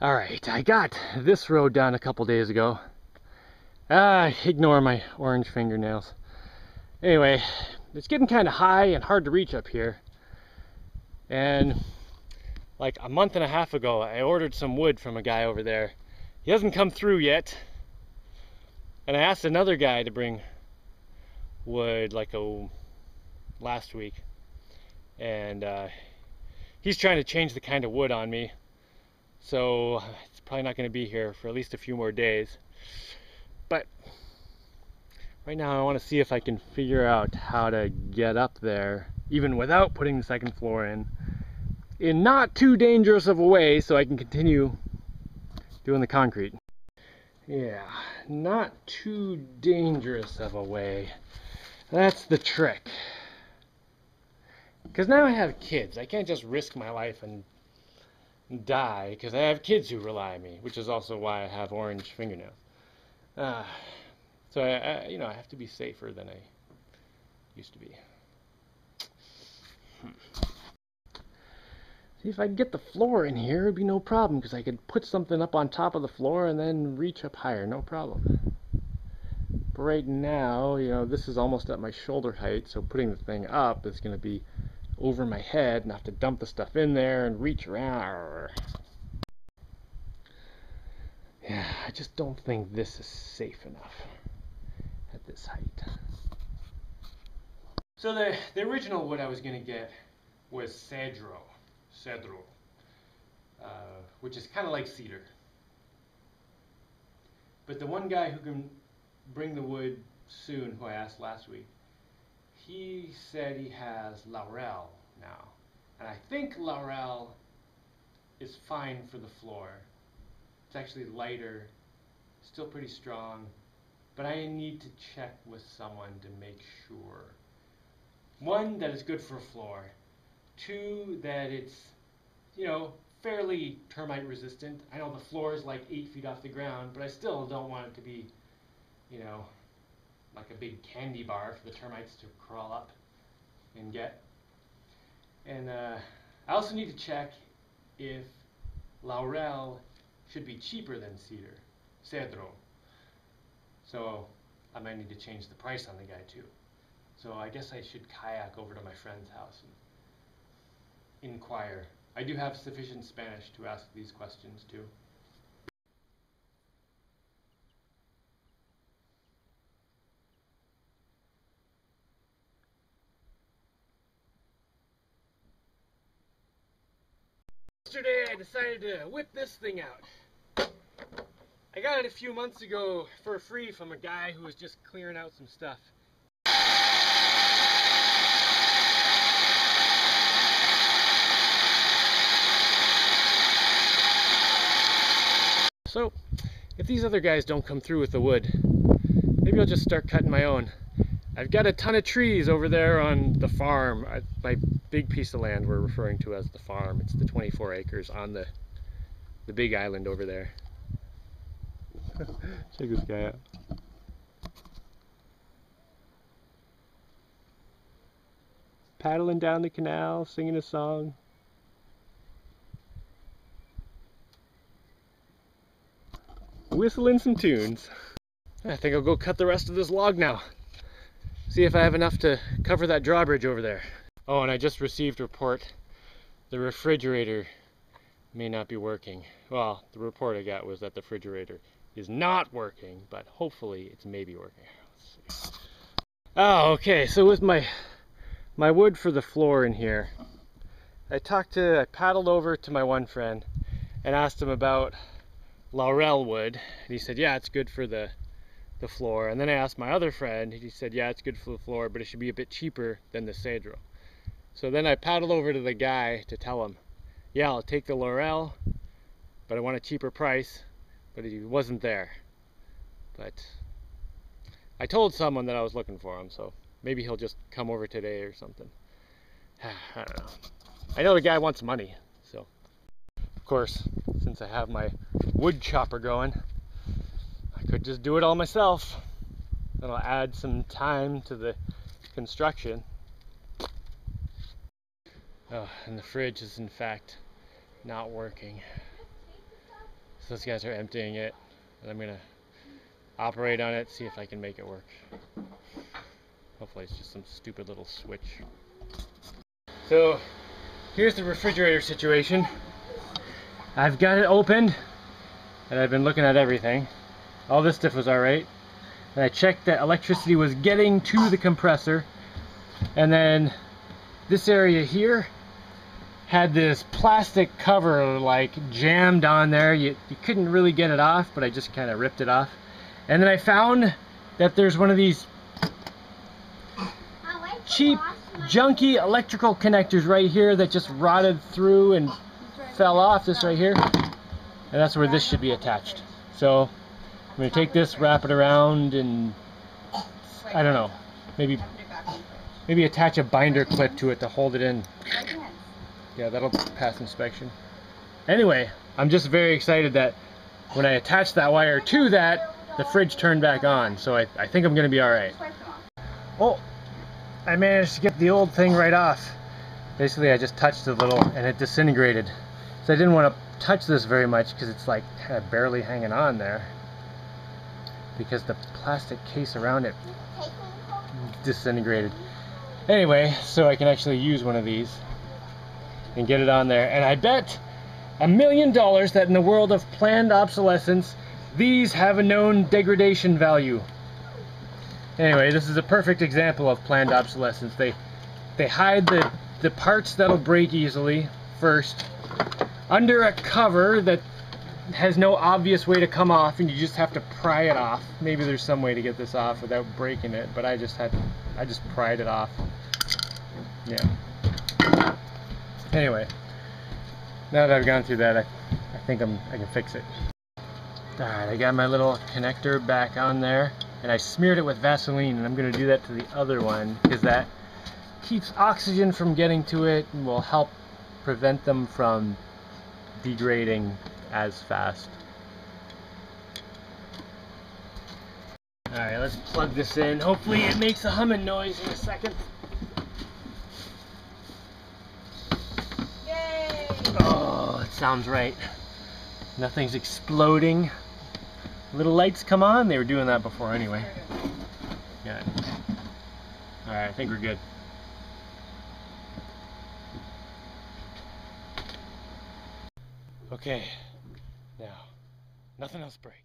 All right, I got this road done a couple days ago. Ah, ignore my orange fingernails. Anyway, it's getting kind of high and hard to reach up here. And like a month and a half ago, I ordered some wood from a guy over there. He hasn't come through yet. And I asked another guy to bring wood like a last week. And uh, he's trying to change the kind of wood on me. So it's probably not going to be here for at least a few more days. But right now I want to see if I can figure out how to get up there even without putting the second floor in in not too dangerous of a way so I can continue doing the concrete. Yeah, not too dangerous of a way. That's the trick. Because now I have kids. I can't just risk my life and die because I have kids who rely on me, which is also why I have orange fingernails. Uh, so I, I, you know, I have to be safer than I used to be. Hmm. See, if I could get the floor in here, it'd be no problem because I could put something up on top of the floor and then reach up higher, no problem. But right now, you know, this is almost at my shoulder height, so putting the thing up is going to be over my head and have to dump the stuff in there and reach around. Yeah, I just don't think this is safe enough at this height. So the, the original wood I was going to get was cedro, cedro, uh, which is kind of like cedar. But the one guy who can bring the wood soon, who I asked last week, he said he has laurel now. And I think laurel is fine for the floor. It's actually lighter, still pretty strong, but I need to check with someone to make sure. One, that it's good for a floor. Two, that it's, you know, fairly termite resistant. I know the floor is like eight feet off the ground, but I still don't want it to be, you know, like a big candy bar for the termites to crawl up and get. And uh, I also need to check if laurel should be cheaper than cedar, cedro. So I might need to change the price on the guy too. So I guess I should kayak over to my friend's house and inquire. I do have sufficient Spanish to ask these questions too. Yesterday I decided to whip this thing out. I got it a few months ago for free from a guy who was just clearing out some stuff. So, if these other guys don't come through with the wood, maybe I'll just start cutting my own. I've got a ton of trees over there on the farm. I, my big piece of land we're referring to as the farm. It's the 24 acres on the the big island over there. Check this guy out. Paddling down the canal, singing a song. whistling some tunes. I think I'll go cut the rest of this log now. See if I have enough to cover that drawbridge over there. Oh, and I just received report. The refrigerator may not be working. Well, the report I got was that the refrigerator is not working, but hopefully it's maybe working. Oh, okay, so with my my wood for the floor in here, I talked to, I paddled over to my one friend and asked him about laurel wood. And he said, yeah, it's good for the, the floor. And then I asked my other friend, he said, yeah, it's good for the floor, but it should be a bit cheaper than the cedro. So then I paddled over to the guy to tell him, yeah, I'll take the laurel, but I want a cheaper price, but he wasn't there. But I told someone that I was looking for him, so maybe he'll just come over today or something. I don't know. I know the guy wants money, so of course, since I have my wood chopper going, Could just do it all myself. That'll add some time to the construction. Oh, and the fridge is in fact not working. So those guys are emptying it, and I'm gonna operate on it, see if I can make it work. Hopefully it's just some stupid little switch. So here's the refrigerator situation. I've got it open, and I've been looking at everything. All this stuff was alright. And I checked that electricity was getting to the compressor. And then this area here had this plastic cover like jammed on there. You, you couldn't really get it off, but I just kind of ripped it off. And then I found that there's one of these cheap, junky electrical connectors right here that just rotted through and fell off, this right here. And that's where this should be attached. So I'm to take this, wrap it around, and I don't know, maybe maybe attach a binder clip to it to hold it in. Yeah, that'll pass inspection. Anyway, I'm just very excited that when I attached that wire to that, the fridge turned back on. So I, I think I'm to be alright. Oh, I managed to get the old thing right off. Basically, I just touched a little and it disintegrated. So I didn't want to touch this very much because it's like kind of barely hanging on there. Because the plastic case around it disintegrated. Anyway, so I can actually use one of these and get it on there. And I bet a million dollars that in the world of planned obsolescence, these have a known degradation value. Anyway, this is a perfect example of planned obsolescence. They they hide the, the parts that'll break easily first under a cover that has no obvious way to come off and you just have to pry it off. Maybe there's some way to get this off without breaking it, but I just had I just pried it off. Yeah. Anyway, now that I've gone through that, I, I think I'm I can fix it. Alright, I got my little connector back on there and I smeared it with Vaseline and I'm going to do that to the other one because that keeps oxygen from getting to it and will help prevent them from degrading as fast. Alright, let's plug this in. Hopefully it makes a humming noise in a second. Yay! Oh, it sounds right. Nothing's exploding. Little lights come on. They were doing that before anyway. Yeah. Alright, I think we're good. Okay. Now, nothing else break.